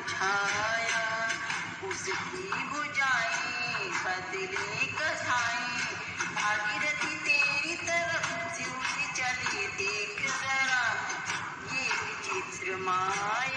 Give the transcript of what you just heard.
उठाया उसकी बुझाई बदले कसाई भागीरथी तेरी तरफ़ से उसे चले देख जरा, ये विचित्र माया